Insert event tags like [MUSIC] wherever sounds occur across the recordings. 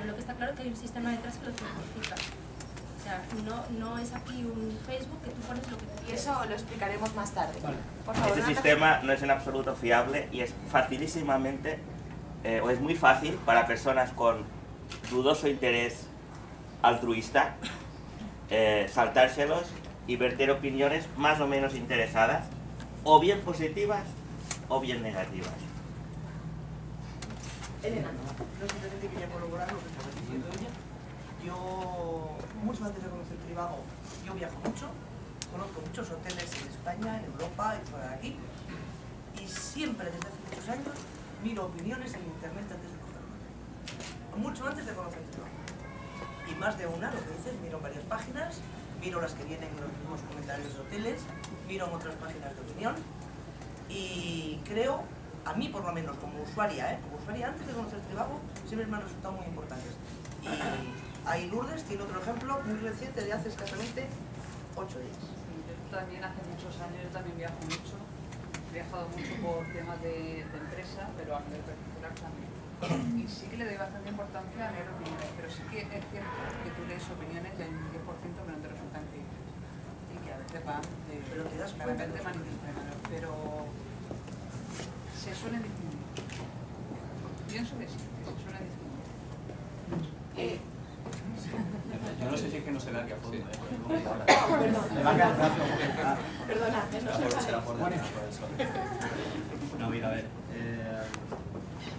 pero lo que está claro es que hay un sistema detrás que lo certifica. O sea, no, no es aquí un Facebook que tú pones lo que tú quieres. eso lo explicaremos más tarde. Vale. Por favor, Este sistema no es en absoluto fiable y es facilísimamente, eh, o es muy fácil para personas con dudoso interés altruista eh, saltárselos y verter opiniones más o menos interesadas, o bien positivas o bien negativas. Elena. Yo simplemente quería colaborar lo que estaba diciendo ella. Yo, mucho antes de conocer Trivago, yo viajo mucho, conozco muchos hoteles en España, en Europa y de aquí. Y siempre, desde hace muchos años, miro opiniones en internet antes de cogerlo. Mucho antes de conocer Trivago. Y más de una, lo que dices, miro varias páginas, miro las que vienen en los mismos comentarios de hoteles, miro otras páginas de opinión. Y creo, a mí por lo menos como usuaria, ¿eh? como usuaria antes de conocer Trivago, siempre me han resultado muy importantes. Y ahí Lourdes tiene otro ejemplo muy reciente de hace escasamente 8 días. Yo también hace muchos años, yo también viajo mucho. He viajado mucho por temas de, de empresa, pero a nivel particular también. Y sí que le doy bastante importancia a leer opiniones, pero sí que es cierto que tú lees opiniones y hay un 10% que no te resultan creíbles. Y que a veces van de, Pero te das de repente. Pero se suelen distinguir. Pienso que sí, que se suelen distinguir. Eh, Yo no sé si es que no se ve aquí a fondo. ¿eh? perdona, que no. No, mira, a ver. eh,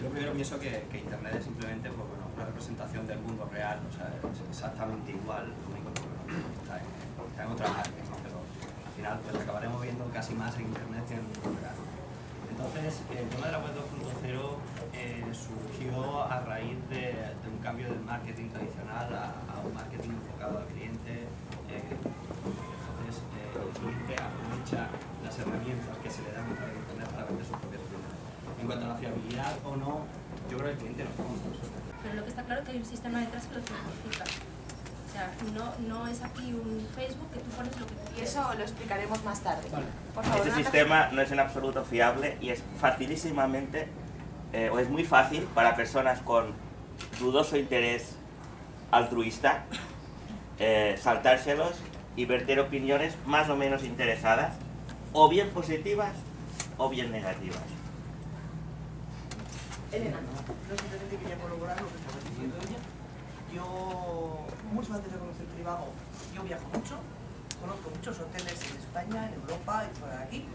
yo primero pienso que, que Internet es simplemente pues, bueno, una representación del mundo real, o sea, es exactamente igual, lo único que bueno, está, en, está en otra parte, ¿no? pero al final pues acabaremos viendo casi más en Internet que en el mundo real. Entonces, el tema de la web 2.0 eh, surgió a raíz de, un cambio del marketing tradicional a, un marketing enfocado al cliente. eh, entonces, eh, el cliente aprovecha las herramientas que se le dan a través de Internet para vender sus propios productos. En cuanto a la fiabilidad o no, yo creo que el cliente no compra. Pero lo que está claro es que hay un sistema detrás que lo certifica. O sea, no, no es aquí un Facebook que tú pones lo que tú Y quieres. eso lo explicaremos más tarde. Vale. Por favor, Este sistema no es en absoluto fiable y es facilísimamente, eh, o es muy fácil para personas con dudoso interés altruista eh, saltárselos y verter opiniones más o menos interesadas, o bien positivas o bien negativas. Elena. Yo simplemente quería colaborar lo que estaba diciendo ella. Yo, mucho antes de yo viajo mucho, conozco muchos hoteles en España, en Europa y fuera de aquí.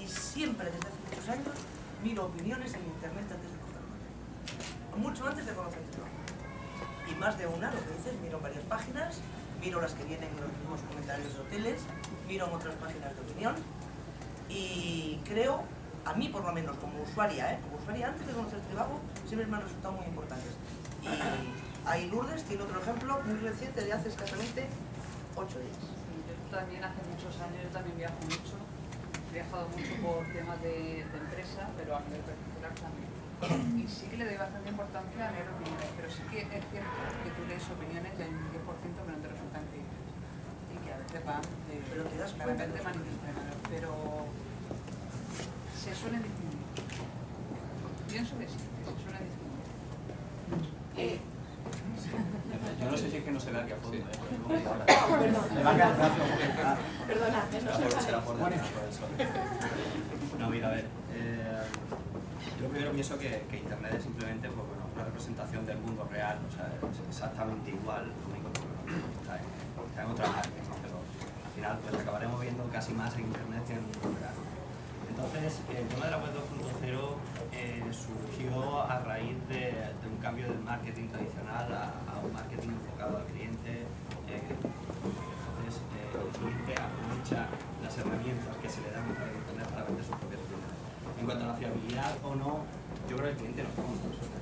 Y siempre, desde hace muchos años, miro opiniones en internet antes de cogerlo. Mucho antes de conocer Trivago. Y más de una, lo que dices, miro varias páginas, miro las que vienen en los mismos comentarios de hoteles, miro otras páginas de opinión. Y creo, a mí por lo menos como usuaria, ¿eh? como usuaria antes de conocer Trivago, siempre me han resultado muy importantes. Ahí Lourdes tiene otro ejemplo muy reciente de hace escasamente 8 días. Yo también hace muchos años, yo también viajo mucho. He viajado mucho por temas de, de empresa, pero a nivel particular también. [CLEARS THROAT] Y sí que le doy bastante importancia a leer opiniones, pero sí que es cierto que tú lees opiniones y hay un 10% que no te resultan creíbles. Y que a veces van de, Pero te das cuenta de. Pero se suelen distinguir. Pienso que sí, que se suelen distinguir. Eh, Yo no sé si es que no se ve aquí a fondo. ¿eh? va a quedar brazo. Ah, perdona, no mira, a ver. eh, yo primero pienso que, que Internet es simplemente pues, bueno, una representación del mundo real, o sea, es exactamente igual, lo único que bueno, está, en, está en otra parte, ¿no? pero al final pues acabaremos viendo casi más en Internet que en el mundo real. Entonces, el tema de la web 2.0 eh, surgió a raíz de, un cambio del marketing tradicional a, un marketing enfocado al cliente. eh, entonces, eh, el cliente aprovecha las herramientas que se le dan a través de Internet para vender sus propios productos. En cuanto a la fiabilidad o no, yo creo que el cliente no compra.